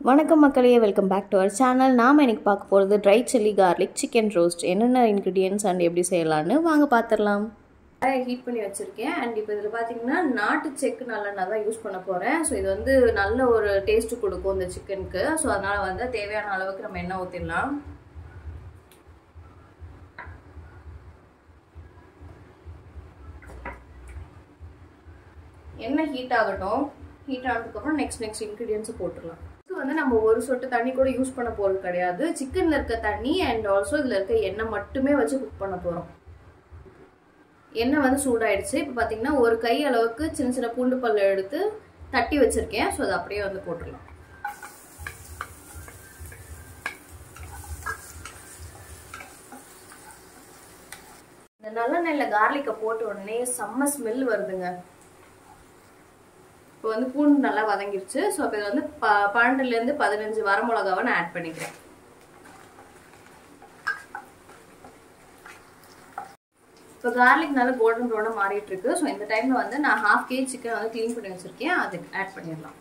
வணக்கம் மக்களே welcome back to our channel நாம் இன்னைக்கு பார்க்க போகிறது dry chilli garlic chicken roast என்னென்ன இன்க்ரீடியன்ஸ் அண்ட் எப்படி செய்யலான்னு வாங்க பார்த்துடலாம் ஹீட் பண்ணி வச்சுருக்கேன். அண்ட் இப்போ இதில் பார்த்தீங்கன்னா நாட்டு செக்கு நல்லெண்ணெய் தான் யூஸ் பண்ண போகிறேன் ஸோ இது வந்து நல்ல ஒரு டேஸ்ட்டு கொடுக்கும் இந்த சிக்கனுக்கு ஸோ அதனால் வந்து தேவையான அளவுக்கு நம்ம எண்ணெய் ஊற்றிடலாம் எண்ணெய் ஹீட் ஆகட்டும் ஹீட் ஆனதுக்கப்புறம் நெக்ஸ்ட் நெக்ஸ்ட் இன்க்ரீடியன்ஸை போட்டுடலாம். இதுக்கு வந்து நம்ம ஒரு சொட்டு தண்ணி கூட யூஸ் பண்ண போகிறது கிடையாது. சிக்கனில் இருக்க தண்ணி அண்ட் ஆல்சோ இதில் இருக்க எண்ணெய் மட்டுமே வச்சு குக் பண்ண போகிறோம் எண்ணெய் வந்து சூடாயிடுச்சு. இப்போ பார்த்தீங்கன்னா ஒரு கை அளவுக்கு சின்ன சின்ன பூண்டு பல்ல எடுத்து தட்டி வச்சுருக்கேன். ஸோ அதை அப்படியே வந்து போட்டுடலாம். இந்த நல்லெண்ணெயில் கார்லிக்கை போட்ட உடனே செம்ம ஸ்மெல் வருதுங்க. இப்போ வந்து பூண்டு நல்லா வதங்கிருச்சு. ஸோ இப்போ இது வந்து ப பன்னெண்டுலேருந்து பதினஞ்சு வரமிளகாவை நான் ஆட் பண்ணிக்கிறேன். இப்போ கார்லிக் நல்லா கோல்டன் ப்ரௌனாக மாறிட்டு இருக்கு ஸோ இந்த டைமில் வந்து நான் ஹாஃப் கேஜி சிக்கன் வந்து க்ளீன் பண்ணி வச்சுருக்கேன். அது ஆட் பண்ணிடலாம்.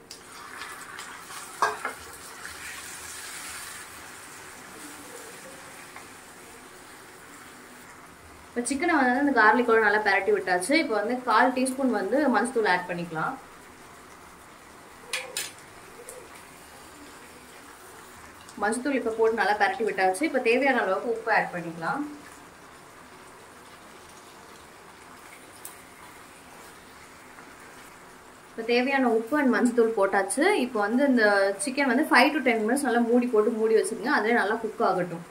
இப்போ சிக்கனை வந்து அந்த கார்லிக்கோட நல்லா பரட்டி விட்டாச்சு. இப்போ வந்து கால் டீஸ்பூன் வந்து மஞ்சத்தூள் ஆட் பண்ணிக்கலாம். மஞ்சத்தூள் இப்போ போட்டு நல்லா பரட்டி விட்டாச்சு. இப்போ தேவையான அளவுக்கு உப்பு ஆட் பண்ணிக்கலாம். இப்போ தேவையான உப்பு அண்ட் மஞ்சத்தூள் போட்டாச்சு. இப்போ வந்து இந்த சிக்கன் வந்து ஃபைவ் டு டென் மினிட்ஸ் நல்லா மூடி போட்டு மூடி வச்சுருங்க. அதிலே நல்லா குக் ஆகட்டும்.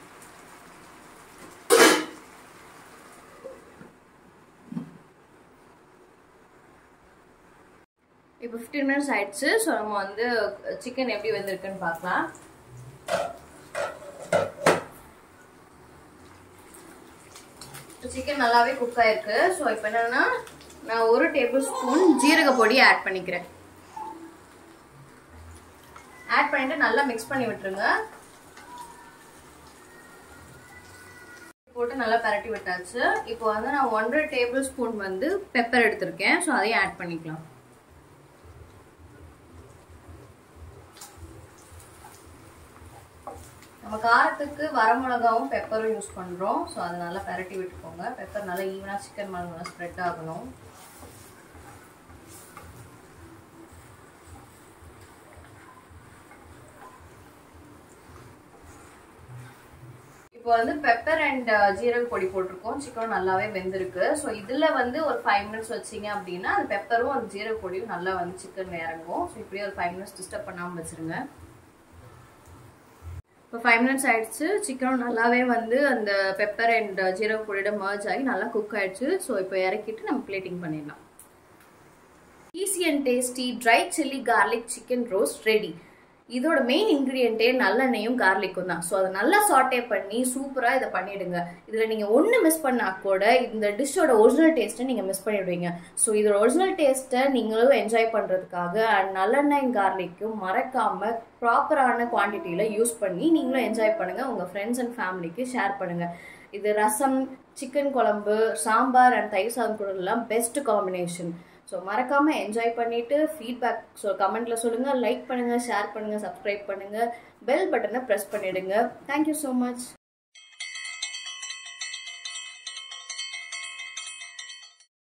இப்போ ஃபிஃப்டீன் மினிட்ஸ் ஆயிடுச்சு. ஸோ நம்ம வந்து சிக்கன் எப்படி வந்திருக்குன்னு பார்க்கலாம். சிக்கன் நல்லாவே குக் ஆயிருக்கு. ஸோ இப்போ என்னன்னா நான் ஒரு டேபிள் ஸ்பூன் ஜீரக பொடி ஆட் பண்ணிக்கிறேன். ஆட் பண்ணிட்டு நல்லா மிக்ஸ் பண்ணி விட்டுருங்க. போட்டு நல்லா பரட்டி விட்டாச்சு. இப்போ வந்து நான் ஒன்றரை டேபிள் ஸ்பூன் வந்து பெப்பர் எடுத்திருக்கேன். ஸோ அதையும் ஆட் பண்ணிக்கலாம். நம்ம காரத்துக்கு வரமிளகாவும் பெப்பரும் யூஸ் பண்ணுறோம் ஸோ அதை நல்லா பரட்டி விட்டுக்கோங்க. பெப்பர் நல்லா ஈவனாக சிக்கன் மிளகுலாம் ஸ்ப்ரெட் ஆகணும். இப்போ வந்து பெப்பர் அண்ட் uh, ஜீரக பொடி போட்டிருக்கோம். சிக்கன் நல்லாவே வெந்திருக்கு. ஸோ இதில் வந்து ஒரு ஃபைவ் மினிட்ஸ் வச்சிங்க அப்படின்னா அந்த பெப்பரும் அந்த ஜீரக பொடியும் நல்லா வந்து சிக்கன் இறங்கும். ஸோ இப்படியே ஒரு ஃபைவ் மினிட்ஸ் டிஸ்டர்ப் பண்ணாமல் வச்சுருங்க. இப்போ ஃபைவ் மினிட்ஸ் ஆயிடுச்சு. சிக்கனும் நல்லாவே வந்து அந்த பெப்பர் அண்ட் ஜீரக பொடியோட மர்ஜ் ஆகி நல்லா குக் ஆயிடுச்சு. ஸோ இப்போ இறக்கிட்டு நம்ம பிளேட்டிங் பண்ணிடலாம். Easy and tasty dry chilli garlic chicken roast ready இதோட மெயின் இன்க்ரீடியன்ட்டே நல்லெண்ணெயும் கார்லிக்கும் தான். ஸோ அதை நல்லா சாட்டே பண்ணி சூப்பராக இதை பண்ணிடுங்க. இதில் நீங்கள் ஒன்று மிஸ் பண்ணால் கூட இந்த டிஷ்ஷோட ஒரிஜினல் டேஸ்ட்டை நீங்கள் மிஸ் பண்ணிவிடுவீங்க ஸோ இதோட ஒரிஜினல் டேஸ்ட்டை நீங்களும் என்ஜாய் பண்ணுறதுக்காக அண்ட் நல்லெண்ணெய் கார்லிக்கும் மறக்காமல் ப்ராப்பரான குவான்டிட்டியில் யூஸ் பண்ணி நீங்களும் என்ஜாய் பண்ணுங்கள் உங்கள் ஃப்ரெண்ட்ஸ் அண்ட் ஃபேமிலிக்கு ஷேர் பண்ணுங்கள் இது ரசம் சிக்கன் குழம்பு சாம்பார் அண்ட் தயிர் சாதம் கூட எல்லாம் பெஸ்ட் காம்பினேஷன் ஸோ மறக்காமல் என்ஜாய் பண்ணிவிட்டு ஃபீட்பேக் ஸோ கமெண்ட்டில் சொல்லுங்கள் லைக் பண்ணுங்கள் ஷேர் பண்ணுங்கள் சப்ஸ்கிரைப் பண்ணுங்கள் பெல் பட்டனை ப்ரெஸ் பண்ணிவிடுங்க தேங்க்யூ ஸோ மச்